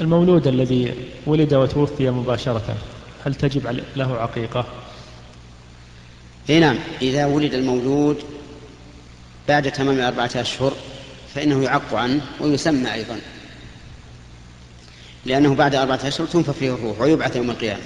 المولود الذي ولد وتوفي مباشرة هل تجب له عقيقة؟ أي نعم إذا ولد المولود بعد تمام أربعة أشهر فإنه يعق عنه ويسمى أيضا لأنه بعد أربعة أشهر تنفى فيه الروح ويبعث يوم القيامة